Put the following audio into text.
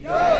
No!